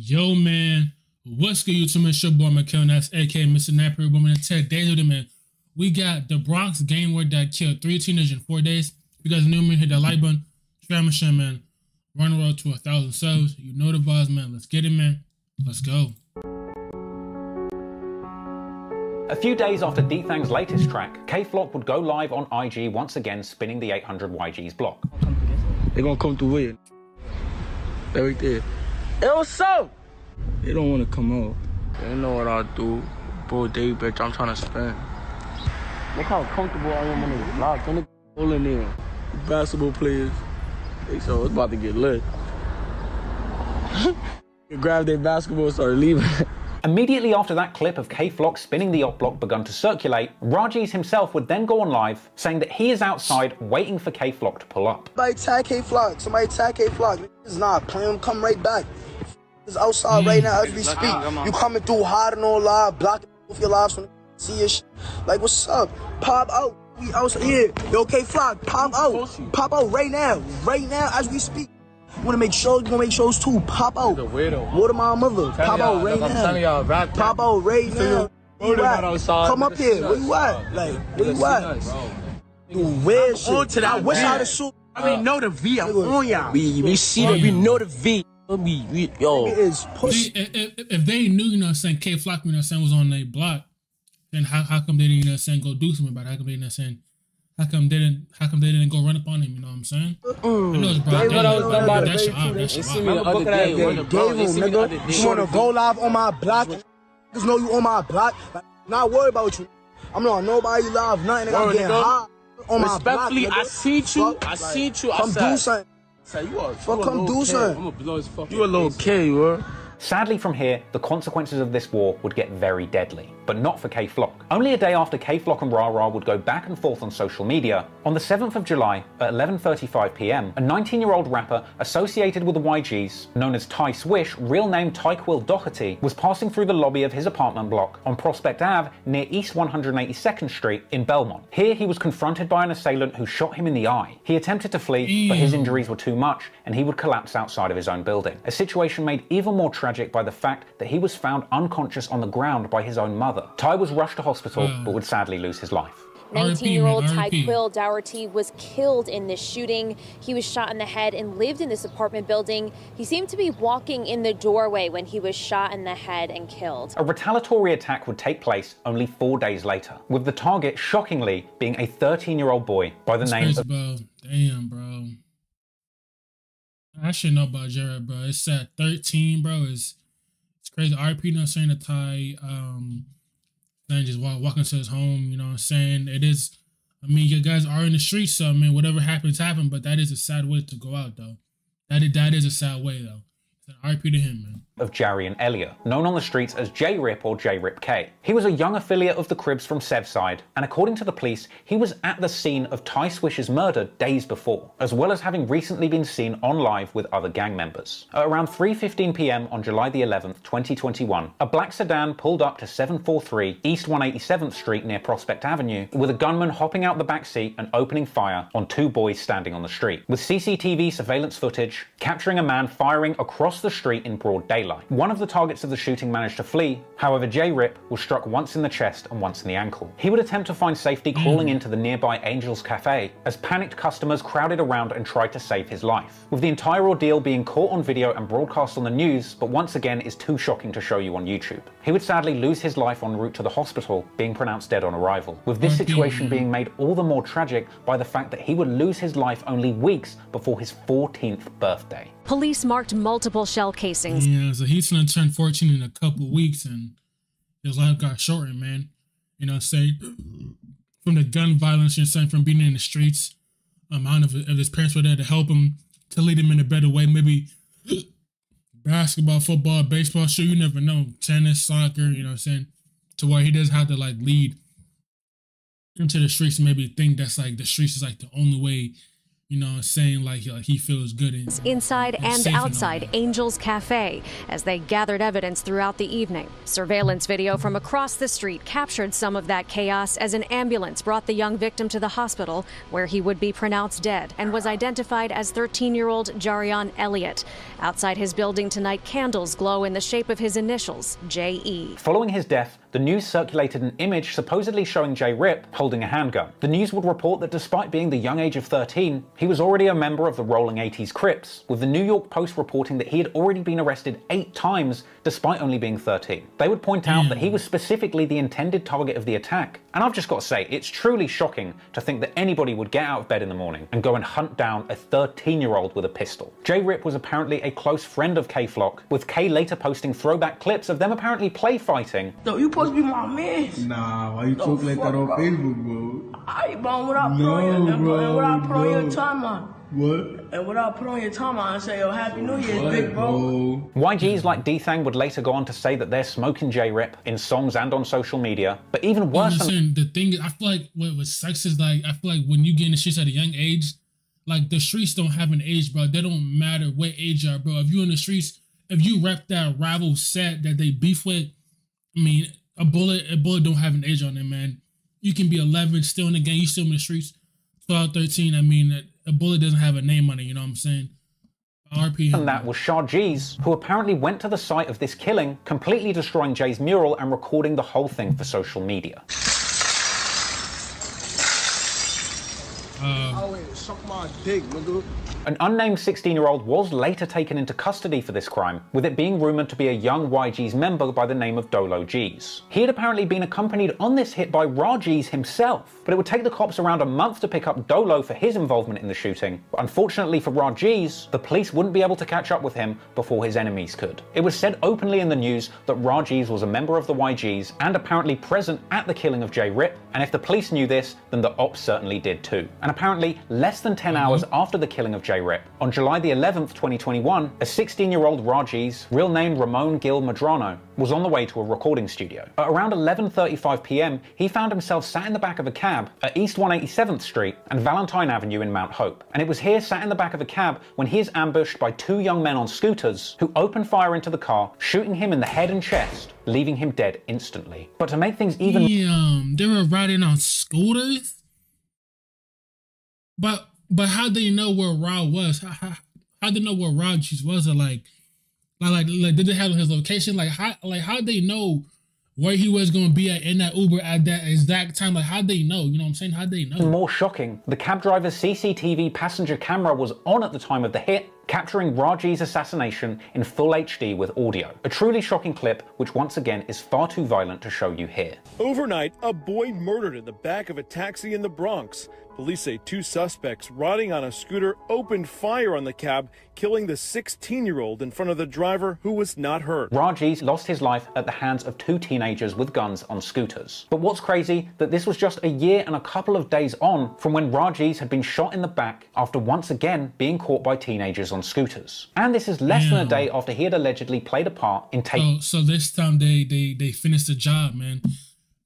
Yo, man, what's good, YouTube? It's your boy McKellen, that's aka Mr. Napier Woman. And today, with man, we got the Bronx gang war that killed three teenagers in four days. If you guys new, man, hit that like button, subscribe, machine, man. Run the road to a thousand subs. You know the vibes, man. Let's get it, man. Let's go. A few days after D-Thang's latest track, Kay Flock would go live on IG once again spinning the 800 YG's block. They gonna come through with it. That right there. Hey, what's up? They don't wanna come out. They know what I do. Bro, day bitch, I'm trying to spin. Look how comfortable I am on this block. Then they all in there. Basketball players. They so oh, it's about to get lit. grab their basketball and start leaving. Immediately after that clip of Kay Flock spinning the op block begun to circulate, Rajiz himself would then go on live saying that he is outside waiting for Kay Flock to pull up. Somebody tag Kay Flock. Somebody tag Kay Flock. It's not playing. Come right back. It's outside right now as we speak. You coming through hard and all live, blocking off your lives when see your shit. Like, what's up? Pop out. We outside here. Yo, Kay Flock, pop out. Pop out right now. Right now as we speak. You wanna make shows, you wanna make shows too. Pop out. The weirdo. Water my mother. Pop out right I'm telling now. y'all, rap. Pop out right now. Where you outside, Come up here. see Where you at? Like, where you at? You weird shit. on to that I wish V. I'd have shoot. I mean, know the V. I'm on y'all. We, we see that. We know the V. We, we, yo. It is See, pussy. if, if, if they knew, you know what I'm saying, Kay Flock, you know what I'm saying, was on their block, then how, how come they didn't, you know what I'm saying, go do something about it? How come they, you know what I'm saying, how come they didn't, how come they didn't go run up on him, you know what I'm saying? Mm. I know it's broad They daylight, was but done by the that shit very out, true. that They see me the other day. They When the gave him, they see me the other nigga. You wanna go live on my block? Niggas know you on my block. Like, not worried about you. I'm not nobody live, nothing. Nigga, I'm getting nigga. high on my block. Respectfully. I see you. I see you. I Come do something. Say, you are. Fuck, a come little do something. I'm gonna blow his fucking. You a little kid, you are. Sadly from here, the consequences of this war would get very deadly, but not for Kay Flock. Only a day after Kay Flock and Ra Ra would go back and forth on social media, on the 7th of July at 11.35pm, a 19-year-old rapper associated with the YGs, known as Ty Swish, real name Tyquil Doherty, was passing through the lobby of his apartment block on Prospect Ave near East 182nd Street in Belmont. Here he was confronted by an assailant who shot him in the eye. He attempted to flee, but his injuries were too much and he would collapse outside of his own building. A situation made even more tragic by the fact that he was found unconscious on the ground by his own mother. Ty was rushed to hospital hmm. but would sadly lose his life. 19 19 year old Ty RIP. Tyquill Dougherty was killed in this shooting. He was shot in the head and lived in this apartment building. He seemed to be walking in the doorway when he was shot in the head and killed. A retaliatory attack would take place only four days later, with the target shockingly being a 13 year old boy by the That's name crazy, of bro. Damn, bro. I should know about Jared, bro. It's at 13, bro. It's it's crazy. RP, know saying, to Ty, um, then just walk, walking to his home, you know what I'm saying? It is, I mean, you guys are in the streets, so, I mean, whatever happens, happen, but that is a sad way to go out, though. That is, that is a sad way, though. RP to him, man. of Jarian Elliott, known on the streets as J-Rip or J-Rip-K. He was a young affiliate of the Crips from Sevside, and according to the police, he was at the scene of Ty Swish's murder days before, as well as having recently been seen on live with other gang members. At around 3.15pm on July the 11th, 2021, a black sedan pulled up to 743 East 187th Street near Prospect Avenue, with a gunman hopping out the back seat and opening fire on two boys standing on the street, with CCTV surveillance footage capturing a man firing across the street in broad daylight. One of the targets of the shooting managed to flee, however J-Rip was struck once in the chest and once in the ankle. He would attempt to find safety crawling into the nearby Angels Cafe as panicked customers crowded around and tried to save his life. With the entire ordeal being caught on video and broadcast on the news, but once again is too shocking to show you on YouTube. He would sadly lose his life en route to the hospital, being pronounced dead on arrival. With this oh, situation being made all the more tragic by the fact that he would lose his life only weeks before his 14th birthday. Police marked multiple shell casings Yeah, so he's gonna turn 14 in a couple weeks and his life got shortened, man. You know say From the gun violence, know saying, from being in the streets. Um, I don't know if, if his parents were there to help him, to lead him in a better way. Maybe basketball, football, baseball, sure, you never know. Tennis, soccer, you know what I'm saying? To where he doesn't have to like lead into the streets maybe think that's like the streets is like the only way you know, saying like, like he feels good in, inside and, and outside and Angels Cafe as they gathered evidence throughout the evening. Surveillance video from across the street captured some of that chaos as an ambulance brought the young victim to the hospital where he would be pronounced dead and was identified as 13-year-old Jarion Elliott. Outside his building tonight, candles glow in the shape of his initials, J.E. Following his death, the news circulated an image supposedly showing Jay Rip holding a handgun. The news would report that despite being the young age of 13, he was already a member of the Rolling 80s Crips, with the New York Post reporting that he had already been arrested eight times despite only being 13. They would point out that he was specifically the intended target of the attack. And I've just got to say, it's truly shocking to think that anybody would get out of bed in the morning and go and hunt down a 13 year old with a pistol. Jay Rip was apparently a close friend of Kay Flock, with K later posting throwback clips of them apparently play fighting. No, you supposed to be my man. Nah, why you talk like that on bro? Facebook, bro? I bro, what I put no, on your, bro, what I put no. on your timeline. What? And what I put on your timeline and say, yo, Happy New Year, what, big bro. YGs like D-Thang would later go on to say that they're smoking J-Rip in songs and on social media. But even worse than... The thing is, I feel like what, what sucks is like, I feel like when you get in the streets at a young age, like the streets don't have an age, bro. They don't matter what age you are, bro. If you in the streets, if you rep that rival set that they beef with, I mean, a bullet, a bullet don't have an age on it, man. You can be 11, still in the game, you still in the streets. 12, 13, I mean, a bullet doesn't have a name on it, you know what I'm saying? RP. And that was Shah Geez, who apparently went to the site of this killing, completely destroying Jay's mural and recording the whole thing for social media. Uh, suck my dick, nigga. An unnamed 16 year old was later taken into custody for this crime, with it being rumoured to be a young YG's member by the name of Dolo G's. He had apparently been accompanied on this hit by Rajiz himself, but it would take the cops around a month to pick up Dolo for his involvement in the shooting. But unfortunately for Rajiz, the police wouldn't be able to catch up with him before his enemies could. It was said openly in the news that Rajiz was a member of the YGs and apparently present at the killing of J. Rip, and if the police knew this, then the ops certainly did too. And apparently, less than 10 mm-hmm. hours after the killing of J. Rip. On July the 11th, 2021, a 16-year-old Rajiz, real name Ramon Gil Medrano, was on the way to a recording studio. At around 11.35 p.m., he found himself sat in the back of a cab at East 187th Street and Valentine Avenue in Mount Hope. And it was here, sat in the back of a cab, when he is ambushed by two young men on scooters who open fire into the car, shooting him in the head and chest, leaving him dead instantly. But to make things even... Damn, they were riding on scooters? But but how do you know where Raw was? How, how, how they know where Rajiz was? Or like, like, like, like, did they have his location? Like, how, like, how they know where he was going to be at in that Uber at that exact time? Like, how they know? You know what I'm saying? How they know? More shocking, the cab driver's CCTV passenger camera was on at the time of the hit, capturing Raji's assassination in full HD with audio. A truly shocking clip, which once again is far too violent to show you here. Overnight, a boy murdered in the back of a taxi in the Bronx. Police say two suspects riding on a scooter opened fire on the cab, killing the 16 year old in front of the driver who was not hurt. Rajiz lost his life at the hands of two teenagers with guns on scooters. But what's crazy, that this was just a year and a couple of days on from when Rajiz had been shot in the back after once again being caught by teenagers on scooters. And this is less Damn. than a day after he had allegedly played a part in taking. So, so this time they, they, they finished the job, man.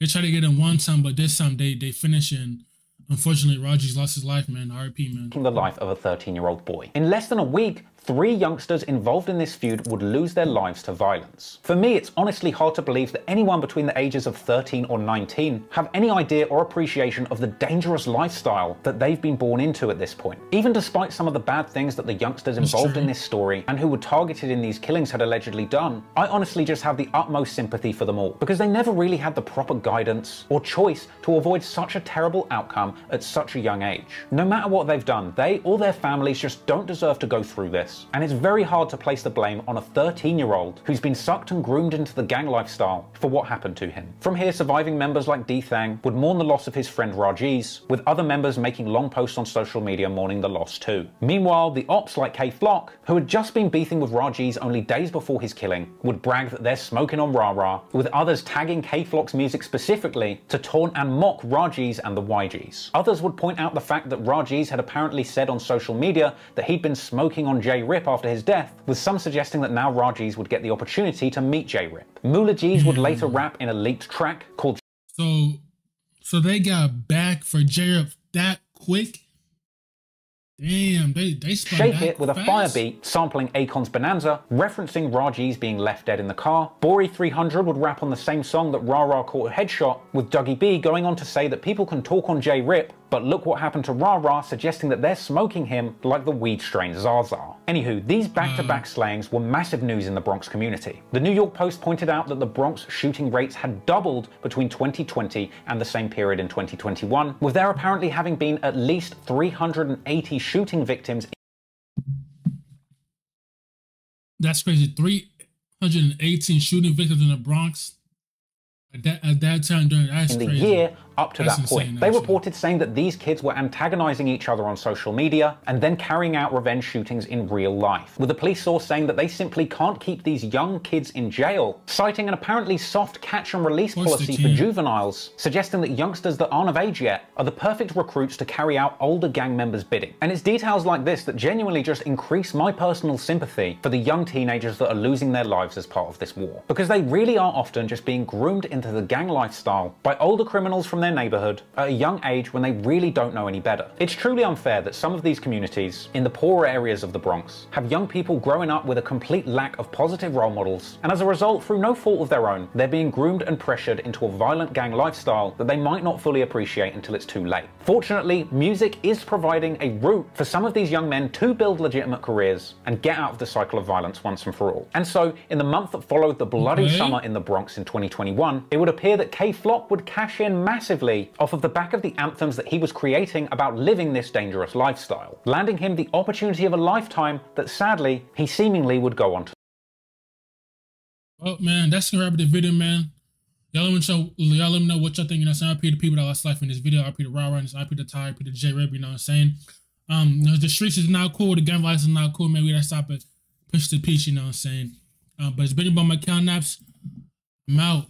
They tried to get him one time, but this time they, they finish in Unfortunately, Rajiz lost his life, man. RIP, man. The life of a 13 year old boy. In less than a week, three youngsters involved in this feud would lose their lives to violence. For me, it's honestly hard to believe that anyone between the ages of 13 or 19 have any idea or appreciation of the dangerous lifestyle that they've been born into at this point. Even despite some of the bad things that the youngsters involved in this story and who were targeted in these killings had allegedly done, I honestly just have the utmost sympathy for them all because they never really had the proper guidance or choice to avoid such a terrible outcome at such a young age. No matter what they've done, they or their families just don't deserve to go through this this, and it's very hard to place the blame on a 13 year old who's been sucked and groomed into the gang lifestyle for what happened to him. From here, surviving members like D-Thang would mourn the loss of his friend Rajiz, with other members making long posts on social media mourning the loss too. Meanwhile, the ops like Kay Flock, who had just been beefing with Rajiz only days before his killing, would brag that they're smoking on Rah Rah, with others tagging Kay Flock's music specifically to taunt and mock Rajiz and the YGs. Others would point out the fact that Rajiz had apparently said on social media that he'd been smoking on J Rip after his death, with some suggesting that now Rajiz would get the opportunity to meet J Rip. G's would later rap in a leaked track called. So, so they got back for J Rip that quick. Damn, they they Shake It with a fire beat sampling Akon's Bonanza, referencing Rajiz being left dead in the car. Bory 300 would rap on the same song that Ra Ra caught a headshot, with Dougie B going on to say that people can talk on J Rip, but look what happened to Ra Ra, suggesting that they're smoking him like the weed strain Zaza. Anywho, these back-to-back hmm. slayings were massive news in the Bronx community. The New York Post pointed out that the Bronx shooting rates had doubled between 2020 and the same period in 2021, with there apparently having been at least 380 shooting victims. That's crazy. 318 shooting victims in the Bronx. At that, at that time during that's in the crazy. year up to That's that point. insane, they reported saying that these kids were antagonizing each other on social media and then carrying out revenge shootings in real life, with a police source saying that they simply can't keep these young kids in jail, citing an apparently soft catch and release they policy for juveniles, suggesting that youngsters that aren't of age yet are the perfect recruits to carry out older gang members' bidding. And it's details like this that genuinely just increase my personal sympathy for the young teenagers that are losing their lives as part of this war. Because they really are often just being groomed into the gang lifestyle by older criminals from their neighborhood at a young age when they really don't know any better. It's truly unfair that some of these communities in the poorer areas of the Bronx have young people growing up with a complete lack of positive role models, and as a result, through no fault of their own, they're being groomed and pressured into a violent gang lifestyle that they might not fully appreciate until it's too late. Fortunately, music is providing a route for some of these young men to build legitimate careers and get out of the cycle of violence once and for all. And so, in the month that followed the bloody Okay. summer in the Bronx in 2021, it would appear that Kay Flock would cash in massively off of the back of the anthems that he was creating about living this dangerous lifestyle, landing him the opportunity of a lifetime that sadly he seemingly would go on to. Oh man, that's gonna wrap the video, man. Y'all let me know, y'all let me know what y'all think. You know, I'm saying I appreciate the people that lost life in this video. I appreciate the raw runners. I appreciate the tie. I appreciate the J Rip. You know what I'm saying? Um, you know, the streets is not cool. The gun violence is not cool, man. We gotta stop it. Push the peace. You know what I'm saying? Um, but it's been about Mickal Naps. I'm out.